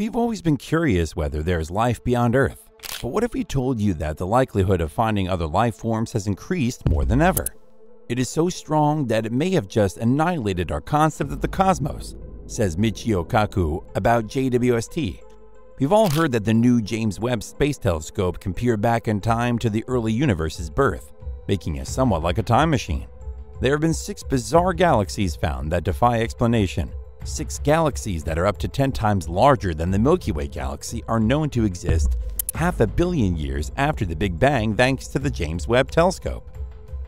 We've always been curious whether there's life beyond Earth. But what if we told you that the likelihood of finding other life forms has increased more than ever? It is so strong that it may have just annihilated our concept of the cosmos, says Michio Kaku about JWST. We've all heard that the new James Webb Space Telescope can peer back in time to the early universe's birth, making it somewhat like a time machine. There have been six bizarre galaxies found that defy explanation. Six galaxies that are up to 10 times larger than the Milky Way galaxy are known to exist half a billion years after the Big Bang thanks to the James Webb Telescope.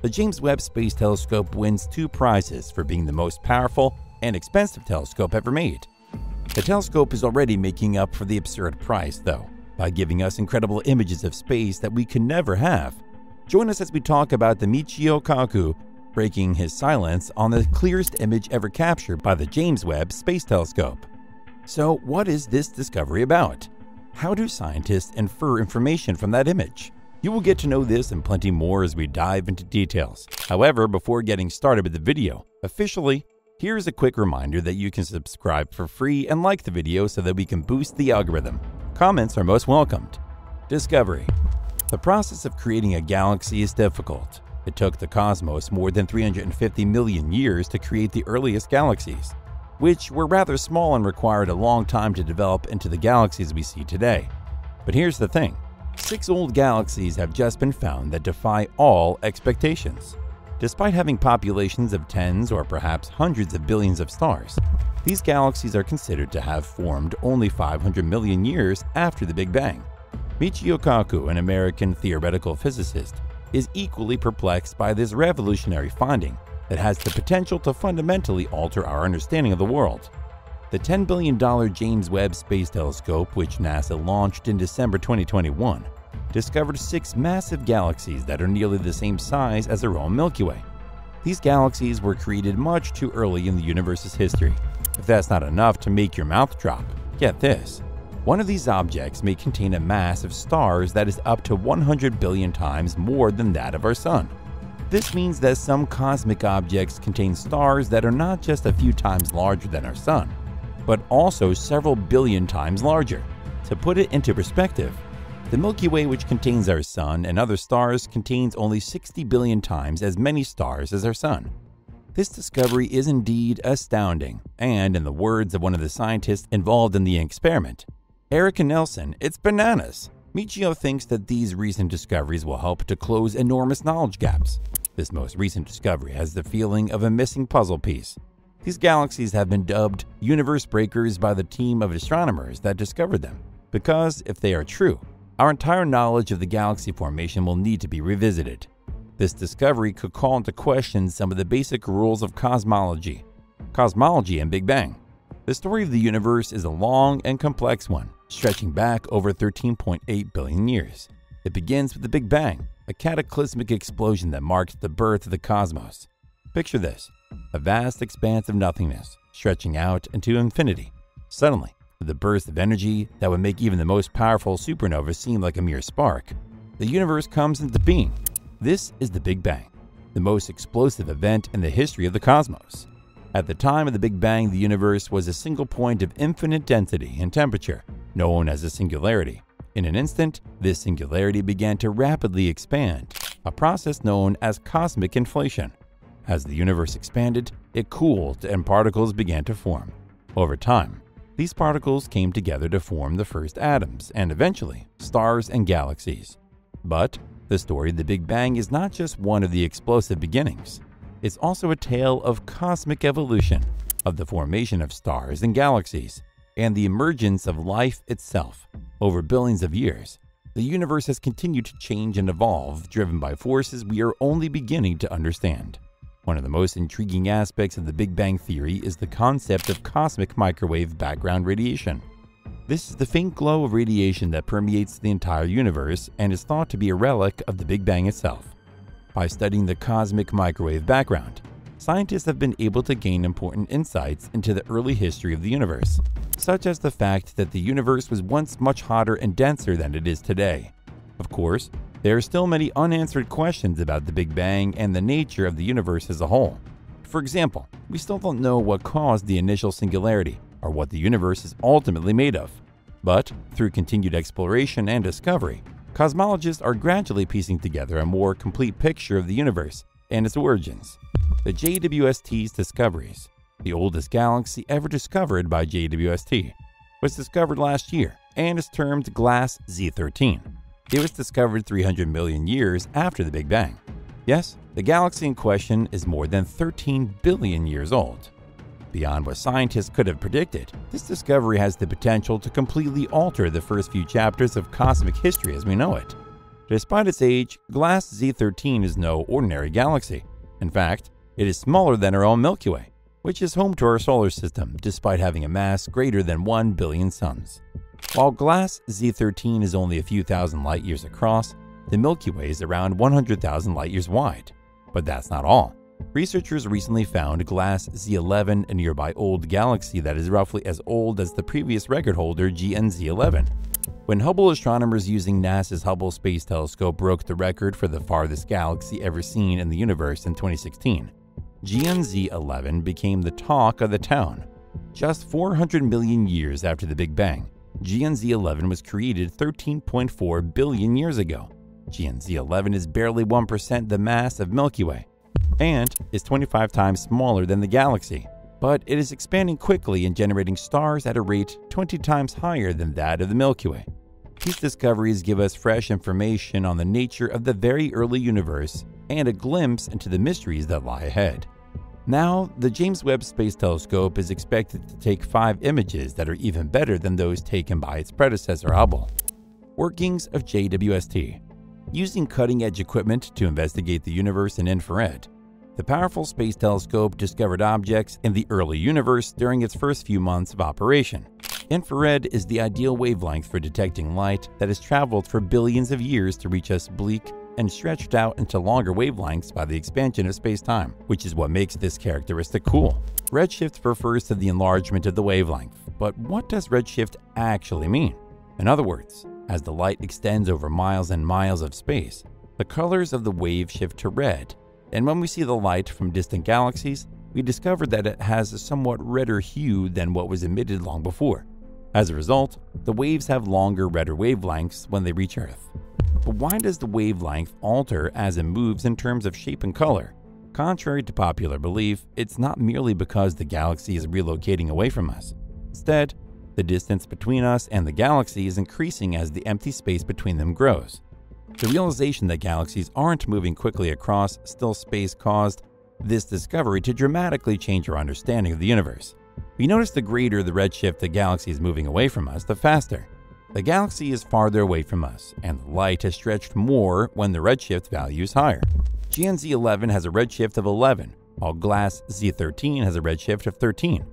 The James Webb Space Telescope wins two prizes for being the most powerful and expensive telescope ever made. The telescope is already making up for the absurd price, though, by giving us incredible images of space that we could never have. Join us as we talk about the Michio Kaku breaking his silence on the clearest image ever captured by the James Webb Space Telescope. So, what is this discovery about? How do scientists infer information from that image? You will get to know this and plenty more as we dive into details. However, before getting started with the video, officially, here's a quick reminder that you can subscribe for free and like the video so that we can boost the algorithm. Comments are most welcomed. Discovery The process of creating a galaxy is difficult. It took the cosmos more than 350 million years to create the earliest galaxies which were rather small and required a long time to develop into the galaxies we see today. But here's the thing six old galaxies have just been found that defy all expectations. Despite having populations of tens or perhaps hundreds of billions of stars, these galaxies are considered to have formed only 500 million years after the Big Bang. Michio Kaku, an American theoretical physicist, is equally perplexed by this revolutionary finding that has the potential to fundamentally alter our understanding of the world. The $10 billion James Webb Space Telescope, which NASA launched in December 2021, discovered six massive galaxies that are nearly the same size as our own Milky Way. These galaxies were created much too early in the universe's history. If that's not enough to make your mouth drop, get this. One of these objects may contain a mass of stars that is up to 100 billion times more than that of our Sun. This means that some cosmic objects contain stars that are not just a few times larger than our Sun, but also several billion times larger. To put it into perspective, the Milky Way, which contains our Sun and other stars, contains only 60 billion times as many stars as our Sun. This discovery is indeed astounding, and in the words of one of the scientists involved in the experiment, Erica Nelson, it's bananas. Michio thinks that these recent discoveries will help to close enormous knowledge gaps. This most recent discovery has the feeling of a missing puzzle piece. These galaxies have been dubbed universe breakers by the team of astronomers that discovered them, because if they are true, our entire knowledge of the galaxy formation will need to be revisited. This discovery could call into question some of the basic rules of cosmology, cosmology and Big Bang. The story of the universe is a long and complex one, stretching back over 13.8 billion years. It begins with the Big Bang, a cataclysmic explosion that marked the birth of the cosmos. Picture this a vast expanse of nothingness stretching out into infinity. Suddenly, with a burst of energy that would make even the most powerful supernova seem like a mere spark, the universe comes into being. This is the Big Bang, the most explosive event in the history of the cosmos. At the time of the Big Bang, the universe was a single point of infinite density and temperature, known as a singularity. In an instant, this singularity began to rapidly expand, a process known as cosmic inflation. As the universe expanded, it cooled and particles began to form. Over time, these particles came together to form the first atoms and eventually stars and galaxies. But the story of the Big Bang is not just one of the explosive beginnings, it's also a tale of cosmic evolution, of the formation of stars and galaxies, and the emergence of life itself. Over billions of years, the universe has continued to change and evolve, driven by forces we are only beginning to understand. One of the most intriguing aspects of the Big Bang Theory is the concept of cosmic microwave background radiation. This is the faint glow of radiation that permeates the entire universe and is thought to be a relic of the Big Bang itself. By studying the cosmic microwave background, scientists have been able to gain important insights into the early history of the universe, such as the fact that the universe was once much hotter and denser than it is today. Of course, there are still many unanswered questions about the Big Bang and the nature of the universe as a whole. For example, we still don't know what caused the initial singularity or what the universe is ultimately made of. But through continued exploration and discovery, cosmologists are gradually piecing together a more complete picture of the universe and its origins. The JWST's discoveries, the oldest galaxy ever discovered by JWST, was discovered last year and is termed Glass Z13. It was discovered 300 million years after the Big Bang. Yes, the galaxy in question is more than 13 billion years old. Beyond what scientists could have predicted, this discovery has the potential to completely alter the first few chapters of cosmic history as we know it. Despite its age, Glass Z13 is no ordinary galaxy. In fact, it is smaller than our own Milky Way, which is home to our solar system despite having a mass greater than 1 billion suns. While Glass Z13 is only a few thousand light years across, the Milky Way is around 100,000 light years wide. But that's not all. Researchers recently found Glass Z11, a nearby old galaxy that is roughly as old as the previous record holder GNZ11. When Hubble astronomers using NASA's Hubble Space Telescope broke the record for the farthest galaxy ever seen in the universe in 2016, GNZ11 became the talk of the town. Just 400 million years after the Big Bang, GNZ11 was created 13.4 billion years ago. GNZ11 is barely 1% the mass of Milky Way and is 25 times smaller than the galaxy, but it is expanding quickly and generating stars at a rate 20 times higher than that of the Milky Way. These discoveries give us fresh information on the nature of the very early universe and a glimpse into the mysteries that lie ahead. Now, the James Webb Space Telescope is expected to take five images that are even better than those taken by its predecessor Hubble. Workings of JWST Using cutting edge equipment to investigate the universe in infrared, the powerful space telescope discovered objects in the early universe during its first few months of operation. Infrared is the ideal wavelength for detecting light that has traveled for billions of years to reach us bleak and stretched out into longer wavelengths by the expansion of space-time, which is what makes this characteristic cool. Redshift refers to the enlargement of the wavelength, but what does redshift actually mean? In other words, as the light extends over miles and miles of space, the colors of the wave shift to red, and when we see the light from distant galaxies, we discover that it has a somewhat redder hue than what was emitted long before. As a result, the waves have longer, redder wavelengths when they reach Earth. But why does the wavelength alter as it moves in terms of shape and color? Contrary to popular belief, it's not merely because the galaxy is relocating away from us. Instead, the distance between us and the galaxy is increasing as the empty space between them grows. The realization that galaxies aren't moving quickly across still space caused this discovery to dramatically change our understanding of the universe. We notice the greater the redshift the galaxy is moving away from us, the faster. The galaxy is farther away from us, and the light has stretched more when the redshift value is higher. GNZ 11 has a redshift of 11, while Glass Z13 has a redshift of 13.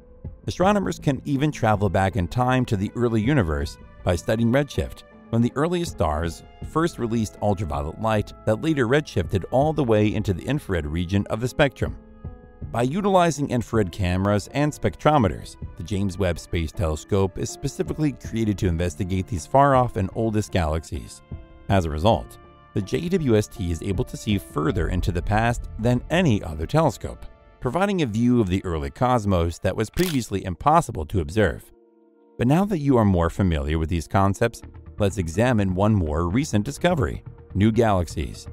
Astronomers can even travel back in time to the early universe by studying redshift, when the earliest stars first released ultraviolet light that later redshifted all the way into the infrared region of the spectrum. By utilizing infrared cameras and spectrometers, the James Webb Space Telescope is specifically created to investigate these far off and oldest galaxies. As a result, the JWST is able to see further into the past than any other telescope, providing a view of the early cosmos that was previously impossible to observe. But now that you are more familiar with these concepts, let's examine one more recent discovery new galaxies.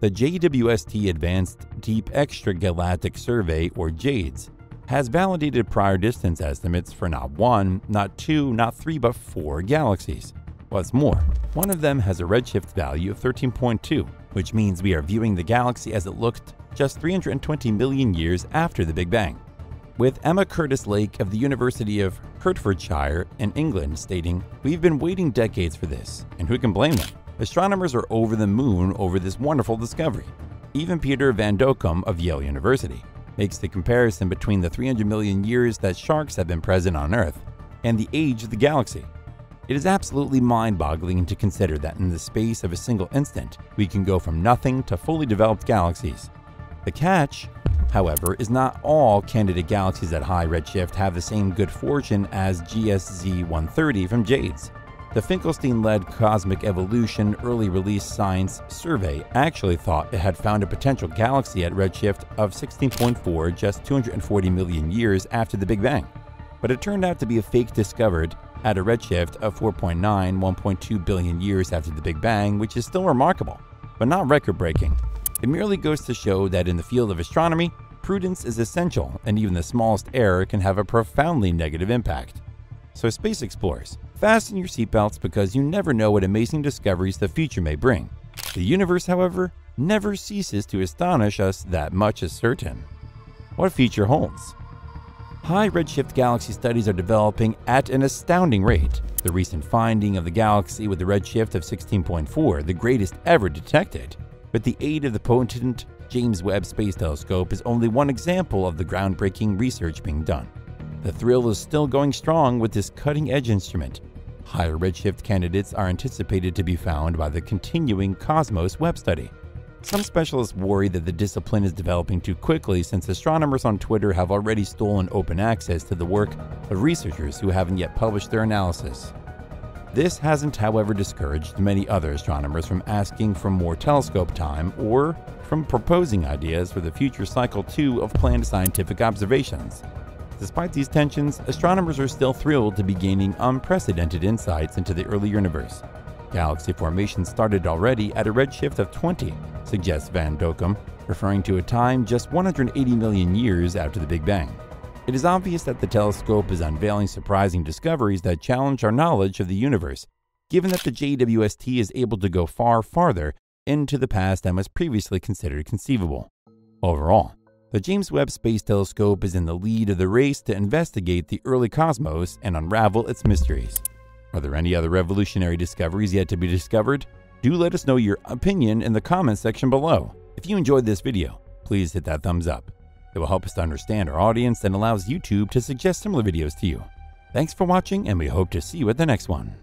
The JWST Advanced Deep Extragalactic Survey, or JADES, has validated prior distance estimates for not one, not two, not three, but four galaxies. What's more, one of them has a redshift value of 13.2, which means we are viewing the galaxy as it looked just 320 million years after the Big Bang with Emma Curtis Lake of the University of Hertfordshire in England stating, We've been waiting decades for this, and who can blame them? Astronomers are over the moon over this wonderful discovery. Even Peter Van Dokkum of Yale University makes the comparison between the 300 million years that sharks have been present on Earth and the age of the galaxy. It is absolutely mind boggling to consider that in the space of a single instant, we can go from nothing to fully developed galaxies. The catch however, is not all candidate galaxies at high redshift have the same good fortune as GSZ 130 from JADES. The Finkelstein led Cosmic Evolution Early Release Science survey actually thought it had found a potential galaxy at redshift of 16.4 just 240 million years after the Big Bang. But it turned out to be a fake discovered at a redshift of 4.9, 1.2 billion years after the Big Bang, which is still remarkable, but not record breaking. It merely goes to show that in the field of astronomy, prudence is essential, and even the smallest error can have a profoundly negative impact. So, space explorers, fasten your seatbelts because you never know what amazing discoveries the future may bring. The universe, however, never ceases to astonish us, that much is certain. What future holds? High redshift galaxy studies are developing at an astounding rate. The recent finding of the galaxy with a redshift of 16.4, the greatest ever detected, with the aid of the potent James Webb Space Telescope, is only one example of the groundbreaking research being done. The thrill is still going strong with this cutting edge instrument. Higher redshift candidates are anticipated to be found by the continuing Cosmos Web study. Some specialists worry that the discipline is developing too quickly since astronomers on Twitter have already stolen open access to the work of researchers who haven't yet published their analysis. This hasn't, however, discouraged many other astronomers from asking for more telescope time or from proposing ideas for the future cycle 2 of planned scientific observations. Despite these tensions, astronomers are still thrilled to be gaining unprecedented insights into the early universe. Galaxy formation started already at a redshift of 20, suggests Van Dokkum, referring to a time just 180 million years after the Big Bang. It is obvious that the telescope is unveiling surprising discoveries that challenge our knowledge of the universe, given that the JWST is able to go far farther into the past than was previously considered conceivable. Overall, the James Webb Space Telescope is in the lead of the race to investigate the early cosmos and unravel its mysteries. Are there any other revolutionary discoveries yet to be discovered? Do let us know your opinion in the comments section below. If you enjoyed this video, please hit that thumbs up. It will help us to understand our audience and allows YouTube to suggest similar videos to you. Thanks for watching, and we hope to see you at the next one.